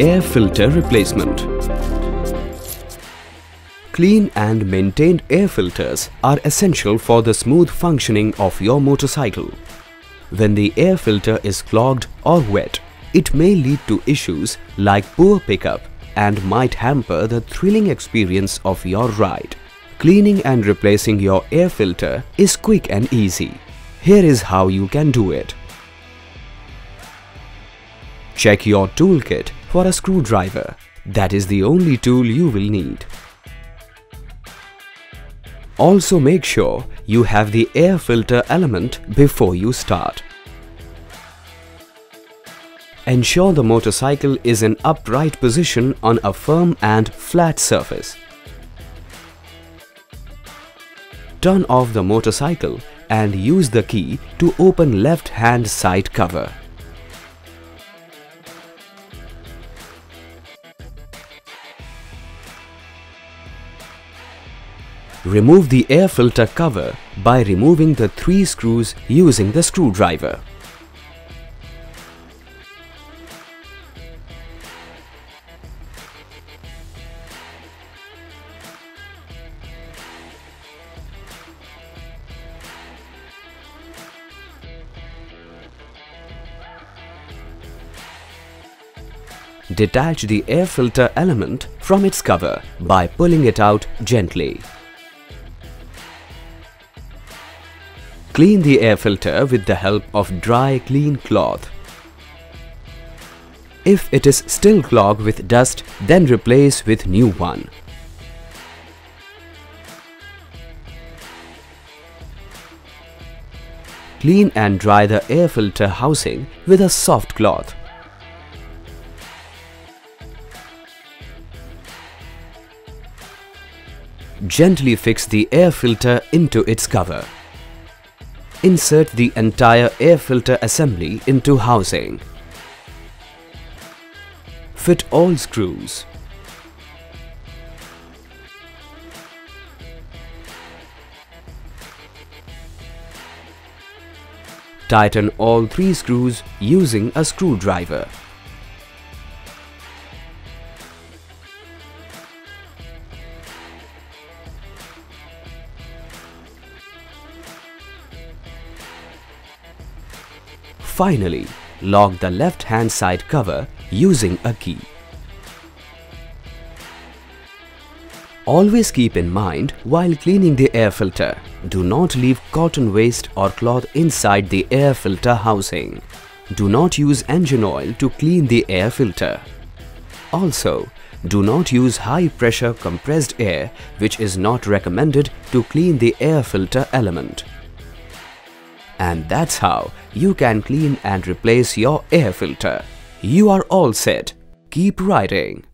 Air filter replacement. Clean and maintained air filters are essential for the smooth functioning of your motorcycle. When the air filter is clogged or wet, it may lead to issues like poor pickup and might hamper the thrilling experience of your ride. Cleaning and replacing your air filter is quick and easy. Here is how you can do it. Check your toolkit for a screwdriver. That is the only tool you will need. Also make sure you have the air filter element before you start. Ensure the motorcycle is in upright position on a firm and flat surface. Turn off the motorcycle and use the key to open left hand side cover. Remove the air filter cover by removing the three screws using the screwdriver. Detach the air filter element from its cover by pulling it out gently. Clean the air filter with the help of dry clean cloth. If it is still clogged with dust, then replace with new one. Clean and dry the air filter housing with a soft cloth. Gently fix the air filter into its cover. Insert the entire air filter assembly into housing. Fit all screws. Tighten all three screws using a screwdriver. Finally, lock the left hand side cover using a key. Always keep in mind while cleaning the air filter, do not leave cotton waste or cloth inside the air filter housing. Do not use engine oil to clean the air filter. Also, do not use high pressure compressed air which is not recommended to clean the air filter element. And that's how you can clean and replace your air filter. You are all set. Keep riding.